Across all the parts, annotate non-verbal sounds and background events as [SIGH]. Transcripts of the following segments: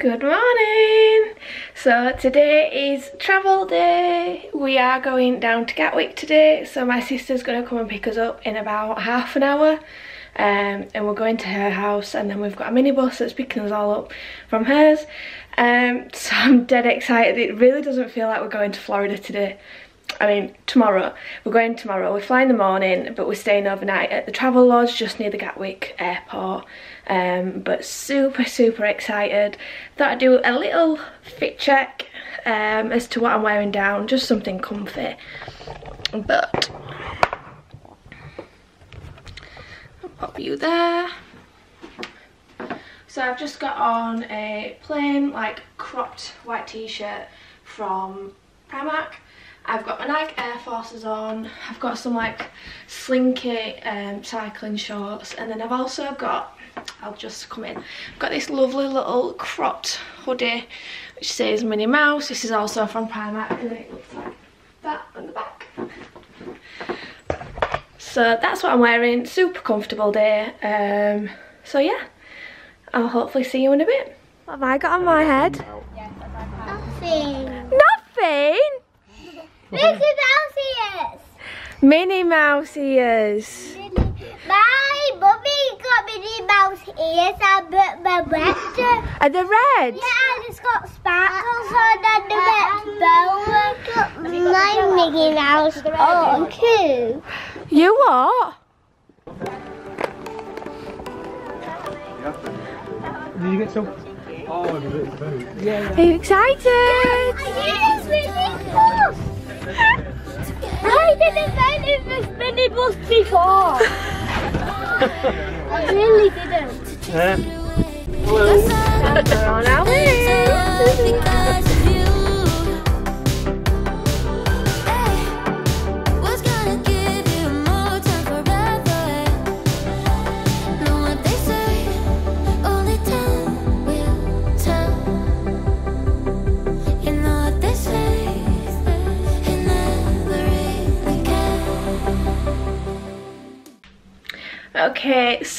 Good morning! So today is travel day. We are going down to Gatwick today. So my sister's going to come and pick us up in about half an hour. Um, and we're going to her house and then we've got a minibus that's picking us all up from hers. Um, [LAUGHS] so I'm dead excited. It really doesn't feel like we're going to Florida today. I mean tomorrow. We're going tomorrow. We fly in the morning but we're staying overnight at the Travelodge just near the Gatwick airport. Um, but super super excited. Thought I'd do a little fit check um, as to what I'm wearing down. Just something comfy. But I'll pop you there. So I've just got on a plain like cropped white t-shirt from Primark I've got my Nike Air Forces on, I've got some like slinky um, cycling shorts and then I've also got, I'll just come in, I've got this lovely little cropped hoodie which says Minnie Mouse, this is also from Primark and it looks like that on the back. So that's what I'm wearing, super comfortable day, um, so yeah, I'll hopefully see you in a bit. What have I got on my head? Nothing. Nothing? Mickey Mouse ears. Minnie Mouse ears. My mummy got Minnie Mouse ears and but my red. Are they red? Yeah, and it's got sparkles on and the red bow. Got my Mickey Mouse on too. You what? Did you get some? Oh, it's a boat. Yeah. Are you excited? Yes, really cool. I didn't find it was Minnie Bus before. [LAUGHS] I really didn't. Yeah.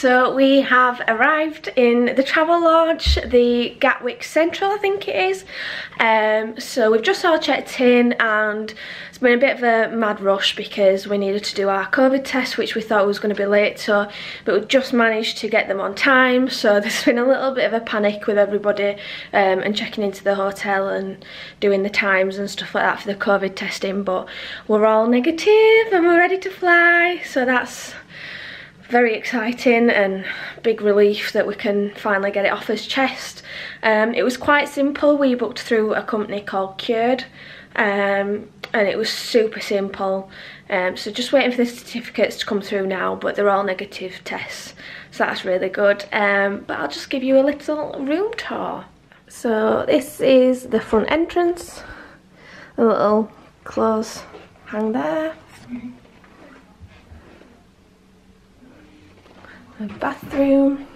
So we have arrived in the Travelodge, the Gatwick Central I think it is. Um, so we've just all checked in and it's been a bit of a mad rush because we needed to do our COVID test which we thought was going to be late so but we just managed to get them on time so [LAUGHS] there's been a little bit of a panic with everybody um, and checking into the hotel and doing the times and stuff like that for the COVID testing but we're all negative and we're ready to fly so that's very exciting and big relief that we can finally get it off his chest. Um, it was quite simple. We booked through a company called Qured um, and it was super simple. Um, so just waiting for the certificates to come through now, but they're all negative tests. So that's really good. Um, but I'll just give you a little room tour. So this is the front entrance. A little clothes hang there. A bathroom.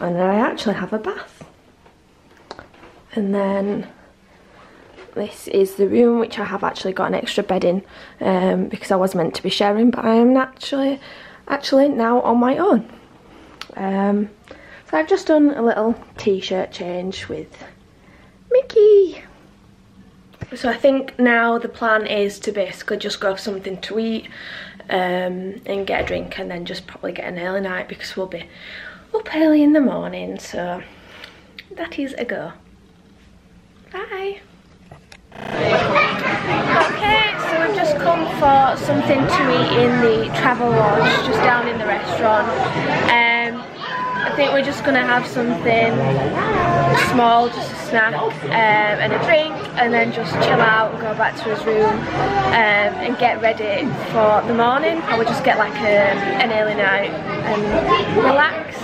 And I actually have a bath. And then this is the room which I have actually got an extra bed in um, because I was meant to be sharing but I am actually actually now on my own. Um, so I've just done a little t-shirt change with Mickey. So I think now the plan is to basically just grab something to eat um, and get a drink and then just probably get an early night because we'll be up early in the morning so that is a go. Bye! Okay, so we've just come for something to eat in the Travelodge, just down in the restaurant. Um, I think we're just gonna have something small, just a snack um, and a drink and then just chill out and go back to his room um, and get ready for the morning. I would just get like a, an early night and relax.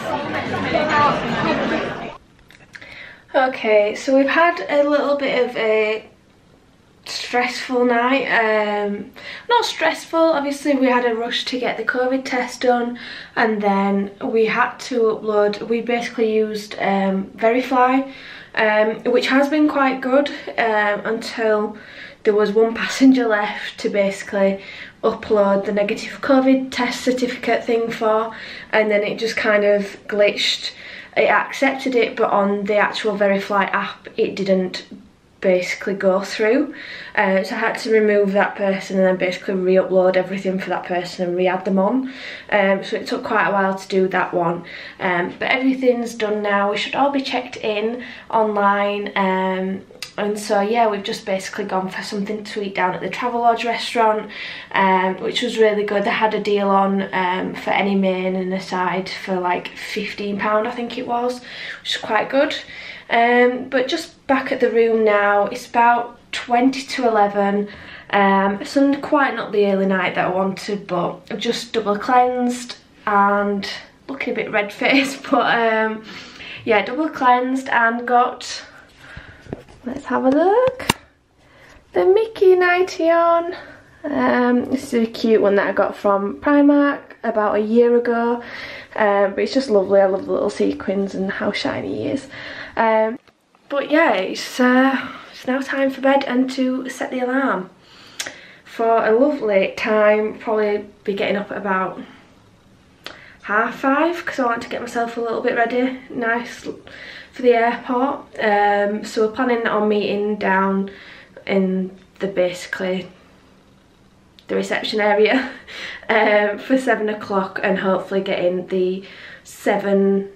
Okay, so we've had a little bit of a stressful night um not stressful obviously we had a rush to get the covid test done and then we had to upload we basically used um verifly um which has been quite good um until there was one passenger left to basically upload the negative covid test certificate thing for and then it just kind of glitched. It accepted it but on the actual Verifly app it didn't basically go through. Uh, so I had to remove that person and then basically re-upload everything for that person and re-add them on. Um, so it took quite a while to do that one. Um, but everything's done now. We should all be checked in online. Um, and so yeah we've just basically gone for something to eat down at the Travelodge restaurant um, which was really good they had a deal on um, for any main and a side for like 15 pound I think it was which is quite good um, but just back at the room now, it's about 20 to 11. Um, it's quite not the early night that I wanted, but I've just double cleansed and looking a bit red faced, [LAUGHS] but um, yeah, double cleansed and got, let's have a look, the Mickey nightie on. Um, this is a cute one that I got from Primark about a year ago, um, but it's just lovely. I love the little sequins and how shiny he is. Um, but yeah, it's, uh, it's now time for bed and to set the alarm for a lovely time. Probably be getting up at about half five because I want to get myself a little bit ready, nice for the airport. Um, so we're planning on meeting down in the basically the reception area [LAUGHS] um, for seven o'clock and hopefully getting the seven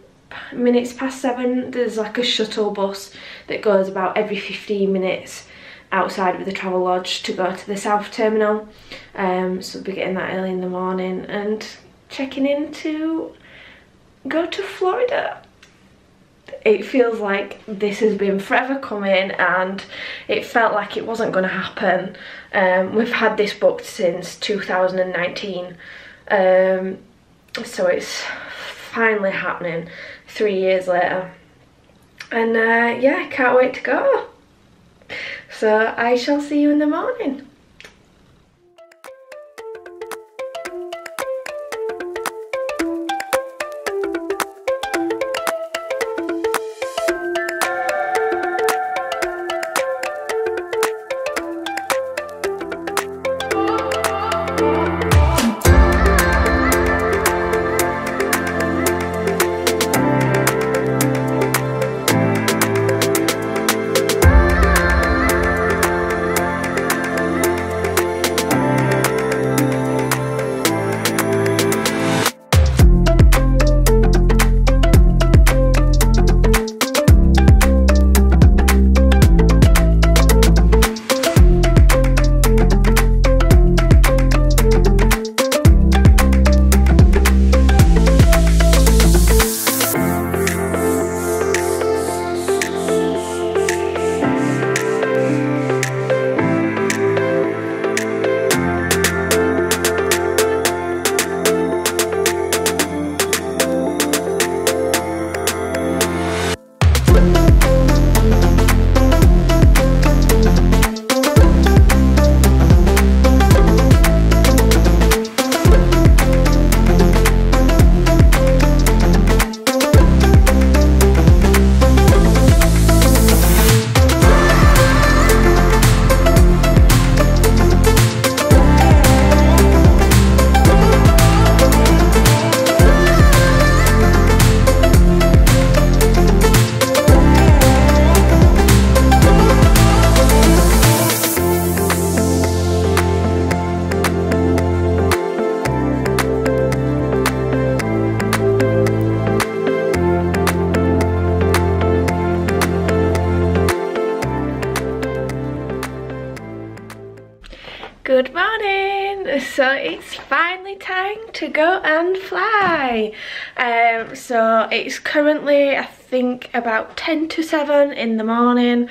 minutes past seven. There's like a shuttle bus that goes about every 15 minutes outside of the Travelodge to go to the south terminal. Um, so we'll be getting that early in the morning and checking in to go to Florida it feels like this has been forever coming and it felt like it wasn't going to happen um, we've had this booked since 2019 um, so it's finally happening three years later. And uh, yeah, can't wait to go. So I shall see you in the morning. So it's finally time to go and fly. Um, so it's currently I think about 10 to 7 in the morning.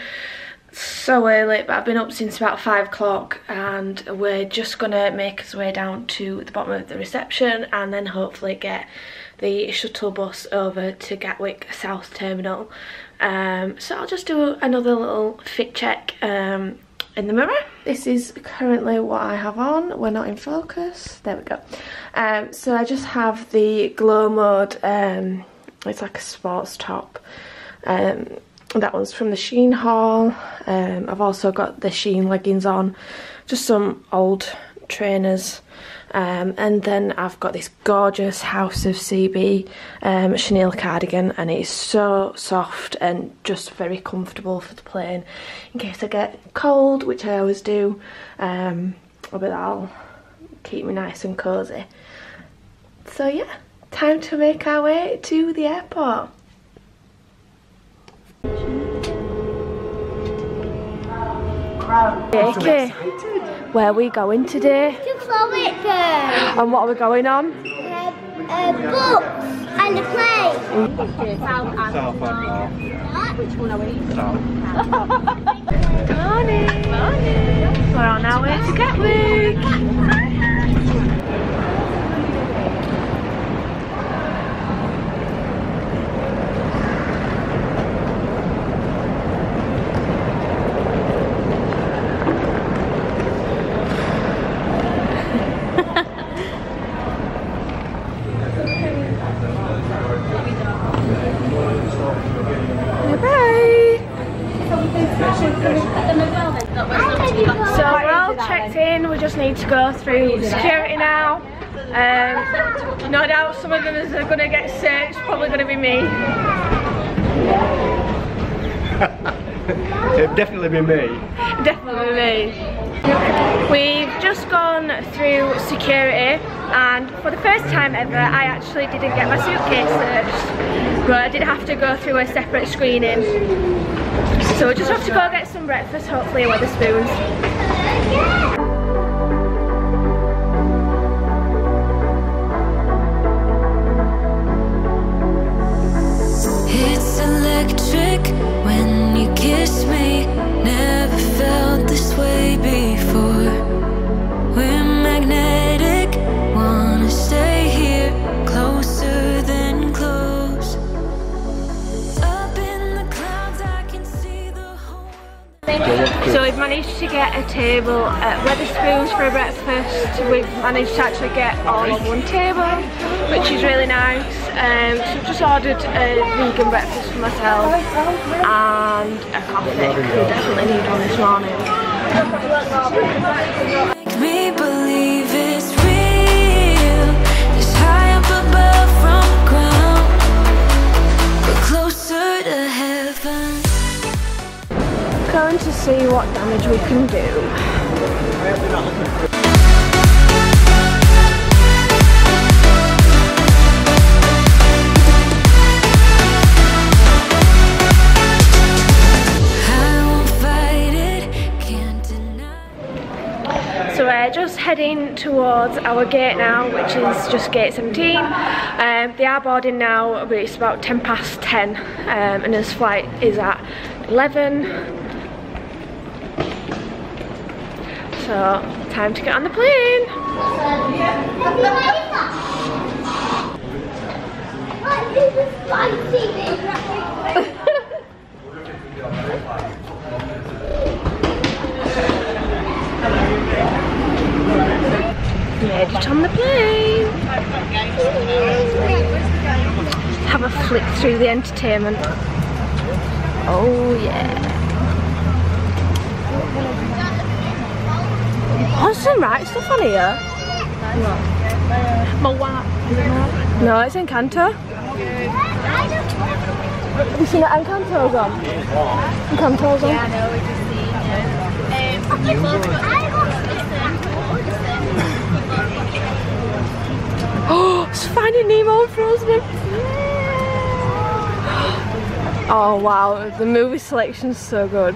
So early but I've been up since about 5 o'clock and we're just gonna make our way down to the bottom of the reception and then hopefully get the shuttle bus over to Gatwick South Terminal. Um, so I'll just do another little fit check um, in the mirror. This is currently what I have on. We're not in focus. There we go. Um, so I just have the glow mode. Um, it's like a sports top. Um, that one's from the Shein haul. Um, I've also got the Shein leggings on. Just some old trainers. Um, and then I've got this gorgeous House of CB um, chenille cardigan, and it's so soft and just very comfortable for the plane in case I get cold, which I always do. Um, but that'll keep me nice and cosy. So yeah, time to make our way to the airport. Okay, where are we going today? To Florida. And what are we going on? Uh, uh, books and a play. Morning. Morning. We're on our way to Gatwick. Bye. So we're all checked in, we just need to go through security now. Um, no doubt some of them are going to get searched, probably going to be me. [LAUGHS] It'd definitely be me. Definitely me. We've just gone through security and for the first time ever I actually didn't get my suitcase searched but I did have to go through a separate screening. So we just have to go get some breakfast hopefully with the managed to get a table at Wetherspoons for breakfast. We've managed to actually get on one table, which is really nice. Um, so I've just ordered a vegan breakfast for myself and a coffee. We definitely need one this morning. To see what damage we can do. So we're just heading towards our gate now, which is just gate 17. Um, they are boarding now, but it's about 10 past 10, um, and his flight is at 11. So, time to get on the plane. [LAUGHS] Spicy? Edit on the plane. Have a flick through the entertainment. Oh yeah. Oh, there's some right stuff on here. No, it's Encanto. Have you seen that Encanto's on? Encanto's on. Oh, it's Finding Nemo and Frozen. [GASPS] Oh wow, the movie selection's so good.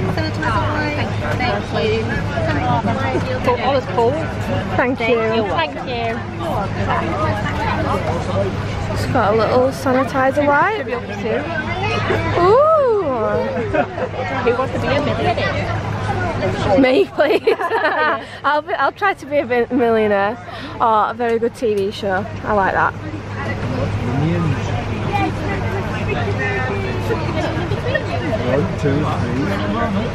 escape. Oh, that's cool. Thank you. Thank you. It's got a little sanitizer wipe. Be up to. Ooh, Who wants to be a millionaire? me please. [LAUGHS] I'll be, I'll try to be a millionaire. Oh, a very good TV show. I like that. Onions. One, two, three. There's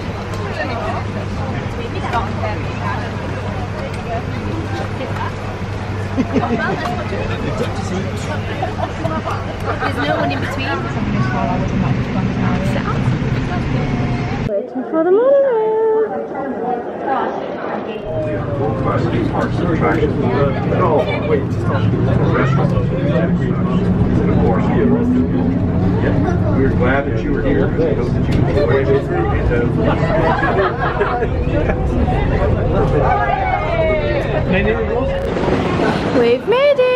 no one in between. Waiting for the yeah. We're glad that you were here because we know that you enjoyed it. And, uh, We've made it.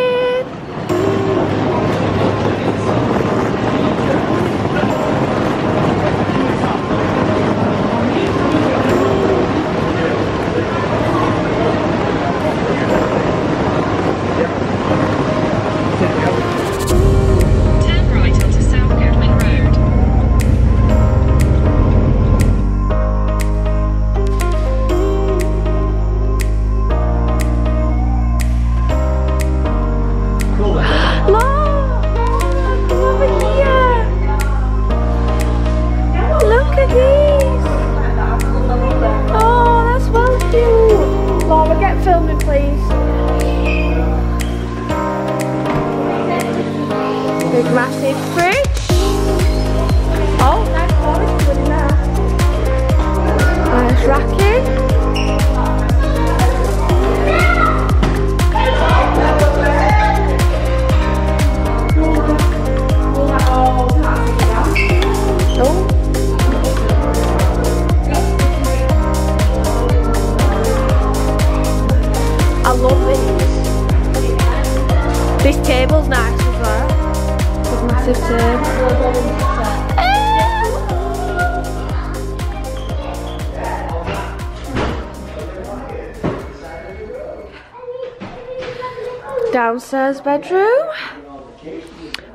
Downstairs bedroom.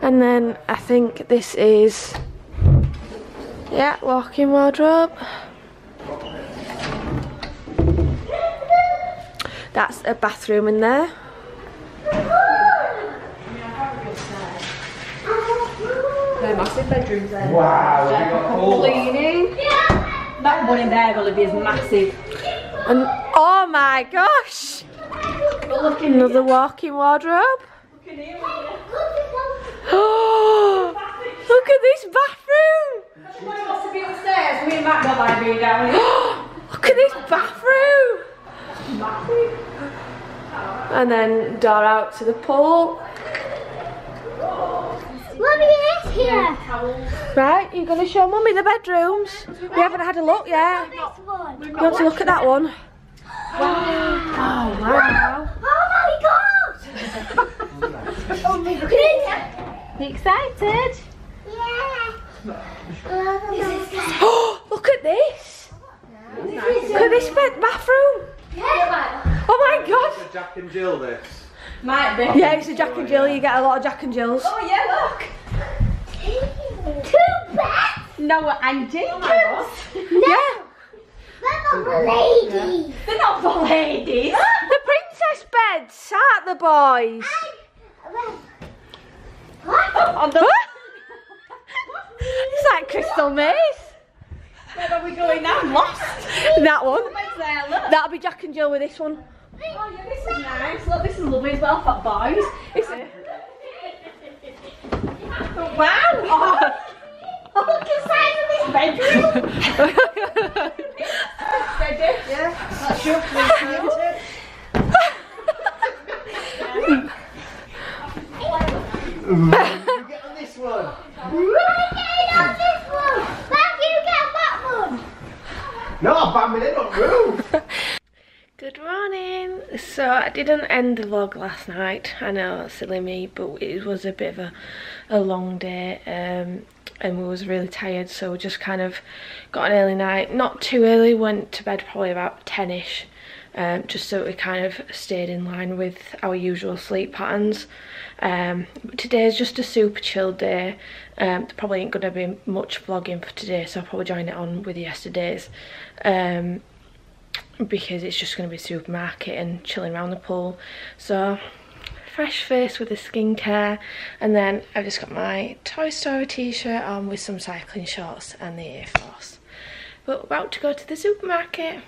And then I think this is yeah, walk-in wardrobe. That's a bathroom in there. massive bedrooms there. wow, we got all Cleaning. That one in there, Olivia's massive. And oh my gosh! Another walk-in wardrobe. Oh, [GASPS] look at this bathroom! Wants to be upstairs. Me and Matt got my being down. Look at this bathroom! [GASPS] And then door out to the pool. Mommy is here. Right, you're gonna show mummy the bedrooms. We haven't had a look yet. This one. You want to look at that one? Oh wow! Oh my god! oh my god. You excited? Yeah. Oh, [GASPS] look at this! Look at this bed bathroom! Oh my god! Jack and Jill this. Might be. Yeah, it's a Jack and Jill. You get a lot of Jack and Jills. Oh yeah, look. two beds. Noah and Jacobs. Oh yeah, That's not the lady. They're not for ladies. the princess beds, aren't the boys? What? On the It's [LAUGHS] like Crystal Maze. where are we going now? I'm lost. That one. Where's there? Look. That'll be Jack and Jill with this one. Oh yeah, this is nice. Look, this is lovely as well for boys. It's [LAUGHS] wow. Oh, [LAUGHS] look at the size of this bedroom. Steady. Yeah. That's your place, You get on one. This one. You get that one. No, Bambi, they don't move. [LAUGHS] Good morning. So I didn't end the vlog last night. I know, silly me, but it was a bit of a, a long day. Um, and we was really tired, so we just kind of got an early night. Not too early. Went to bed probably about ten-ish. Um, just so we kind of stayed in line with our usual sleep patterns. Um, today's just a super chill day. Um, there probably ain't gonna be much vlogging for today, so I'll probably join it on with yesterday's. Um, because it's just going to be supermarket and chilling around the pool. So fresh face with the skincare and then I've just got my Toy Story t-shirt on with some cycling shorts and the Air Force. But we're about to go to the supermarket.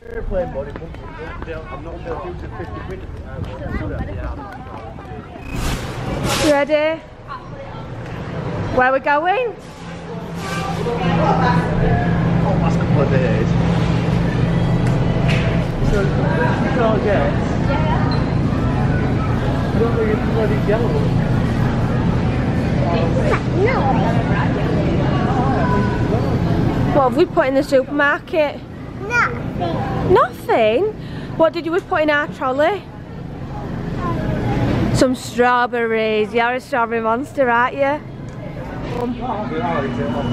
Airplane body pump. I'm not built into 50 quid. You ready? Where we going? Last couple of days. So, you can't get. I don't think it's bloody yellow. No. What have we put in the supermarket? Nothing. Nothing? What did you put in our trolley? Some strawberries. You're a strawberry monster, aren't you?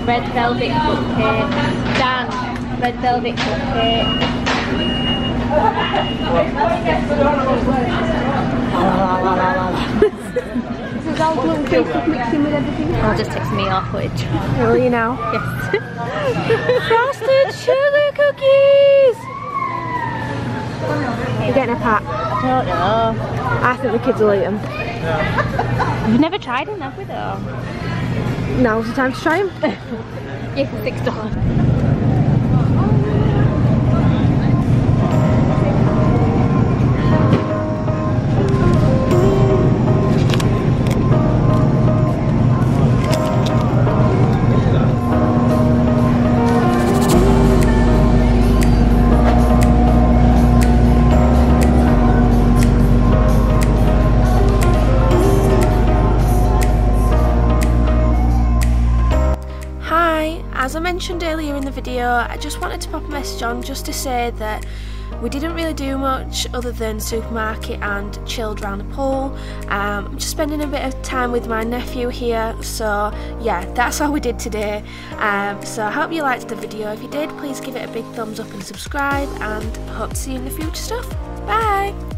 Red velvet cupcake. Dan, red velvet cupcake. this is all gluten free stuff mixing with everything. I'll just text me off footage. Will you now? Yes. [LAUGHS] Frosted sugar cookies! You're getting a pack. I don't know. I think the kids will eat them. We've [LAUGHS] never tried them, have we though? Now's the time to try them. Yeah, for six dollars. Mentioned earlier in the video, I just wanted to pop a message on just to say that we didn't really do much other than supermarket and chilled around the pool. Um, I'm just spending a bit of time with my nephew here, so yeah, that's all we did today. Um, so I hope you liked the video. If you did, please give it a big thumbs up and subscribe, and hope to see you in the future stuff. Bye!